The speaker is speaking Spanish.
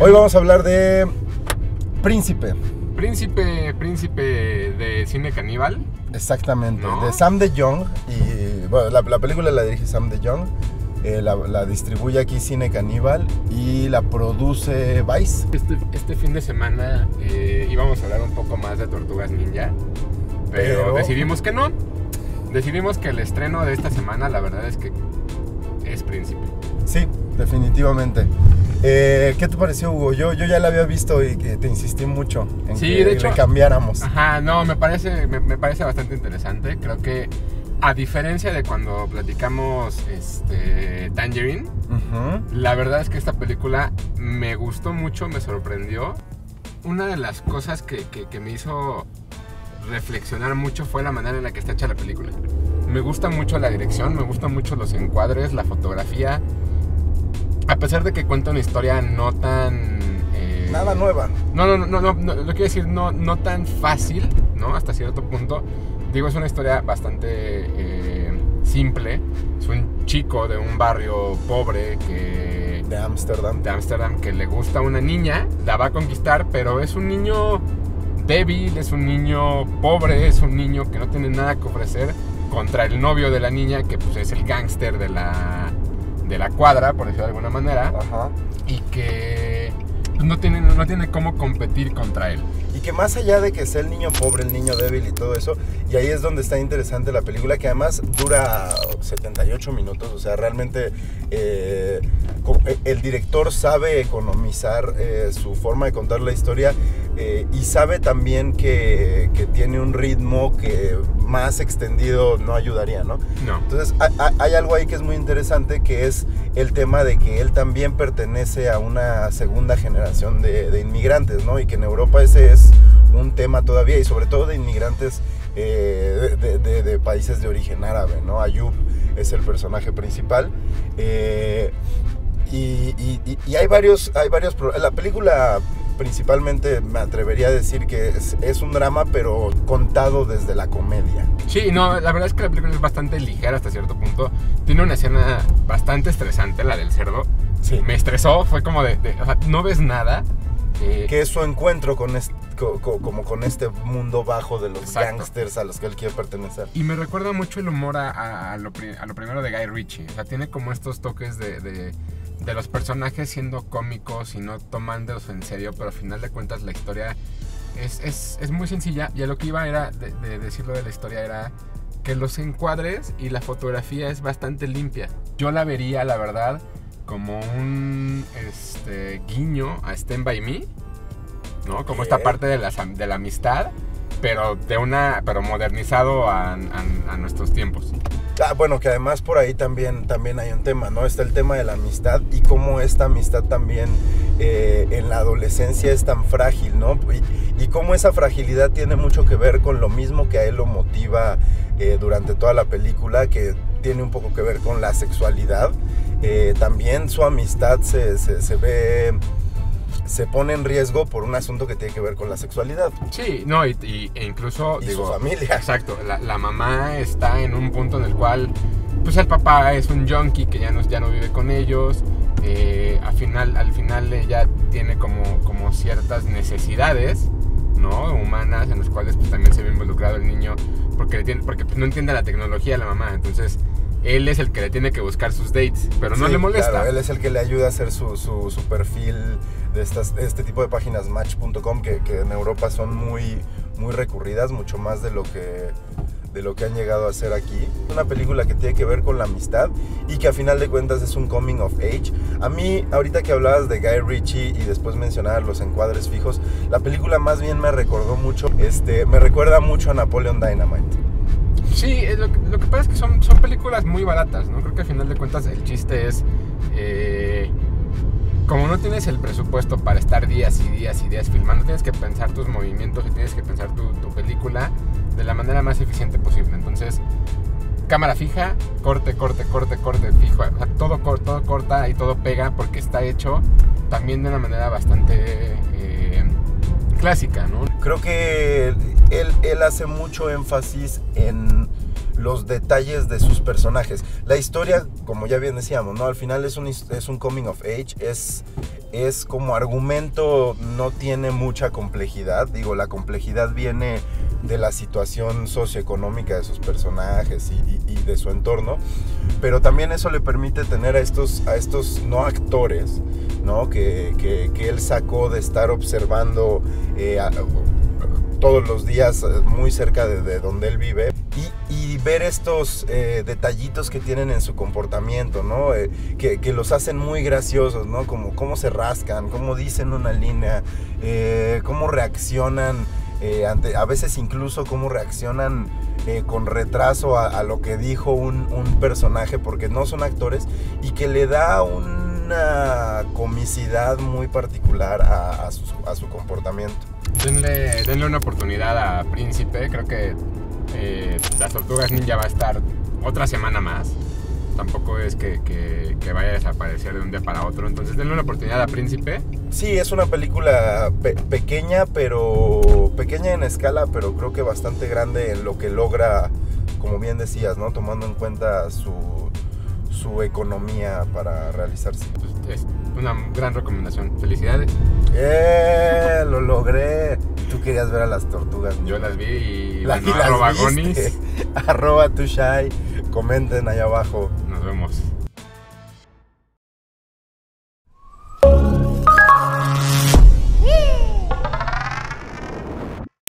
Hoy vamos a hablar de Príncipe. Príncipe, príncipe de cine caníbal. Exactamente, ¿No? de Sam de Jong. Y bueno, la, la película la dirige Sam de Jong. eh, la, la distribuye aquí Cine Caníbal y la produce Vice. Este, este fin de semana eh, íbamos a hablar un poco más de Tortugas Ninja, pero, Pero- decidimos que no. Decidimos que el estreno de esta semana, la verdad es que es Príncipe. Sí, definitivamente. Eh, ¿Qué te pareció, Hugo? Yo, yo ya la había visto y que te insistí mucho en Sí, que de hecho- le cambiáramos. Ajá, no, me parece, me, me parece bastante interesante. Creo que a diferencia de cuando platicamos este, Tangerine, Ujú. La verdad es que esta película me gustó mucho, me sorprendió. Una de las cosas que, que- que me hizo reflexionar mucho fue la manera en la que está hecha la película. Me gusta mucho la dirección, me gustan mucho los encuadres, la fotografía. A pesar de que cuenta una historia no tan... eh, Nada nueva. no, no, no, no, no, lo quiero decir no, no tan fácil, ¿no? Hasta cierto punto. Digo, es una historia bastante eh, simple. Es un chico de un barrio pobre que De Ámsterdam. de Ámsterdam que le gusta una niña, la va a conquistar, pero es un niño débil, es un niño pobre, es un niño que no tiene nada que ofrecer contra el novio de la niña, que pues es el gángster de la, de la cuadra, por decirlo de alguna manera, Ajá. y que no tiene, no tiene cómo competir contra él. Y que más allá de que sea el niño pobre, el niño débil y todo eso, y ahí es donde está interesante la película, que además dura 78 minutos, o sea, realmente eh, eh, el director sabe economizar eh, su forma de contar la historia eh, y sabe también que, que tiene un ritmo que más extendido no ayudaría, ¿no? No. Entonces hay, algo ahí que es muy interesante que es el tema de que él también pertenece a una segunda generación de, de inmigrantes, ¿no? Y que en Europa ese es un tema todavía y sobre todo de inmigrantes eh, de, de- de países de origen árabe, ¿no? Ayub es el personaje principal. eh, y, y- y- y hay varios, hay varios, la película principalmente me atrevería a decir que es, es un drama pero contado desde la comedia. Sí, no, la verdad es que la película es bastante ligera hasta cierto punto. Tiene una escena bastante estresante, la del cerdo. Sí. Me estresó, fue como de, de- o sea, no ves nada. eh, que es su encuentro con este, como con este mundo bajo de los Exacto. gangsters a los que él quiere pertenecer. Y me recuerda mucho el humor a, a- a lo, pri- a lo primero de Guy Ritchie. O sea, tiene como estos toques de, de- de los personajes siendo cómicos y no tomándolos en serio, pero al final de cuentas la historia es, es- es muy sencilla. Y a lo que iba era de, de decirlo de la historia era que los encuadres y la fotografía es bastante limpia. Yo la vería, la verdad, como un este, guiño a Stand By Me, ¿no? Como esta parte de la, de la amistad, pero de una pero modernizado a, a- a nuestros tiempos. Ah, bueno, que además por ahí también, también hay un tema, ¿no? Está el tema de la amistad y cómo esta amistad también eh, en la adolescencia es tan frágil, ¿no? Y, y cómo esa fragilidad tiene mucho que ver con lo mismo que a él lo motiva eh, durante toda la película, que tiene un poco que ver con la sexualidad. Eh, también su amistad se, se- se ve, se pone en riesgo por un asunto que tiene que ver con la sexualidad Sí, no, y, y- e incluso y digo, su familia. Exacto, la, la mamá está en un punto en el cual, pues el papá es un junkie que ya no, ya no vive con ellos. eh, al, final, al final ella tiene como, como ciertas necesidades, ¿no? Humanas, en las cuales pues, también se ve involucrado el niño, porque, le tiene- porque pues, no entiende la tecnología la mamá. Entonces, él es el que le tiene que buscar sus dates, pero no Sí, le molesta. claro, él es el que le ayuda a hacer su, su- su perfil de estas, de este tipo de páginas match.com que, que en Europa son muy, muy recurridas, mucho más de lo que de lo que han llegado a hacer aquí. Una película que tiene que ver con la amistad y que a final de cuentas es un coming of age. A mí, ahorita que hablabas de Guy Ritchie y después mencionabas los encuadres fijos, la película más bien me recordó mucho, este, me recuerda mucho a Napoleon Dynamite. Sí, eh, lo, lo que pasa es que son, son películas muy baratas, ¿no? Creo que al final de cuentas el chiste es, eh, como no tienes el presupuesto para estar días y días y días filmando, tienes que pensar tus movimientos y tienes que pensar tu, película de la manera más eficiente posible. Entonces, cámara fija, corte, corte, corte, corte, fijo. O sea, todo corta y todo pega porque está hecho también de una manera bastante eh, clásica, ¿no? Creo que él, él hace mucho énfasis en los detalles de sus personajes. La historia, como ya bien decíamos, ¿no? Al final es un, es un coming of age, es, es como argumento, no tiene mucha complejidad. Digo, la complejidad viene de la situación socioeconómica de sus personajes y, de su entorno, pero también eso le permite tener a estos, a estos no actores, ¿no? Que, que, él sacó de estar observando eh, todos los días eh, muy cerca de, donde él vive y, ver estos eh, detallitos que tienen en su comportamiento, ¿no? que, que, los hacen muy graciosos, ¿no? Como cómo se rascan, cómo dicen una línea, cómo reaccionan eh, a veces incluso cómo reaccionan eh, con retraso a, lo que dijo un, personaje porque no son actores y que le da una comicidad muy particular a, su, comportamiento. Denle, denle, una oportunidad a Príncipe, creo que eh, las tortugas ninja va a estar otra semana más tampoco es que, vaya a desaparecer de un día para otro. Entonces denle una oportunidad a Príncipe. Sí, es una película pequeña, pero pequeña en escala, pero creo que bastante grande en lo que logra, como bien decías, ¿no? Tomando en cuenta su, su economía para realizarse. Pues, es una gran recomendación. Felicidades. ¡Eh! Lo logré. Tú querías ver a las tortugas. Yo las vi y La, arroba Gonis. arroba Tushai. Comenten ahí abajo. Nos vemos.